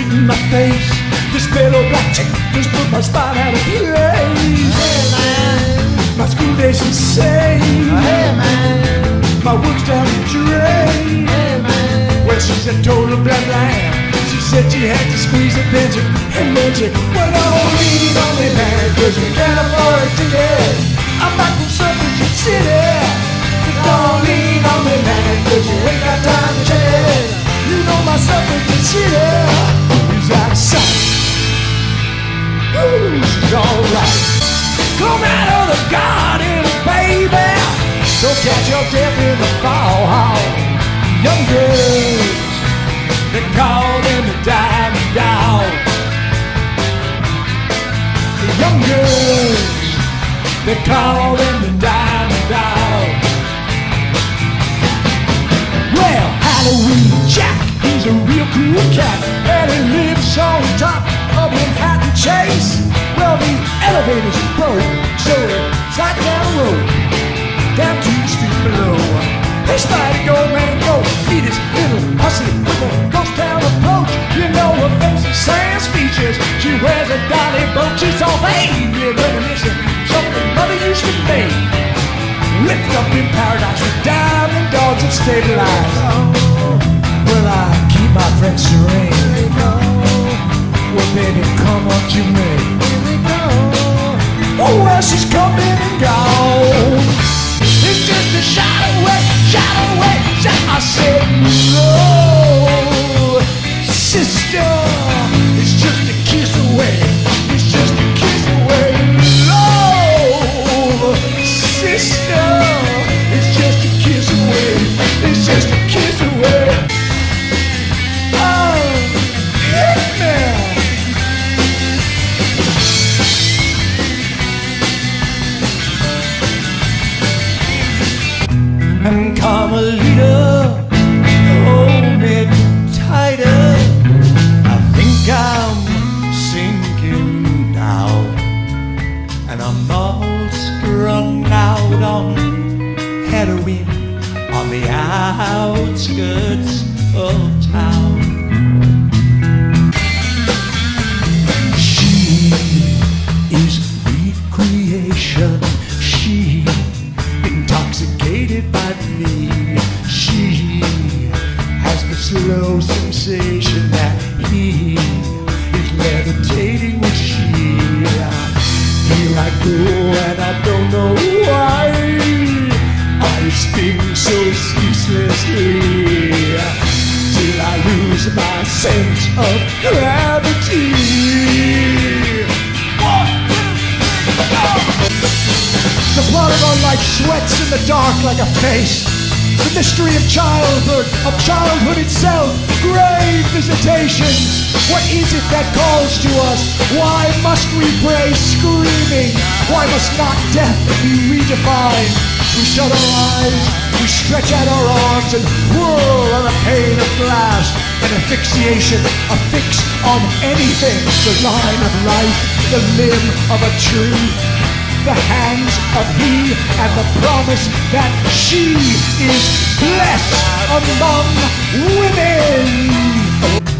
in my face. This little black chick just put my spine out of place. Hey man, My school days insane. hey man, My work's down the drain. hey man. Well, she's a total blah blah. She said she had to squeeze a Benji and Benji. Well, don't lean on me, man, cause we can't afford a ticket. I'm back from Suffragette City. Don't lean on me, man, cause you ain't got time to check. You know my Suffragette City She's alright. Come out of the garden, baby. Don't catch your death in the fall. Young girls, they call them the diamond dog. The young girls, they call them the diamond dog. Well, Halloween Jack, he's a real cool cat, and he lives on top of Manhattan Chase. Well, the elevator's broke, so it's right down the road, down to the street below. Hey, Spidey, go, man, go, meet his little hussy with a ghost town approach. You know her face is sans features. She wears a dolly brooch. She's all faded, reminiscent something mother used to make. Whipped up in paradise with diamond dogs and stabilized. Oh, Will I keep my friends serene? And a hold sense of gravity. One, two, three! The our life sweats in the dark like a face. The mystery of childhood, of childhood itself, grave visitations. What is it that calls to us? Why must we pray screaming? Why must not death be redefined? We shut our eyes, we stretch out our arms and whirl on a pane of glass. An asphyxiation, a fix on anything. The line of life, the limb of a tree the hands of he and the promise that she is blessed among women.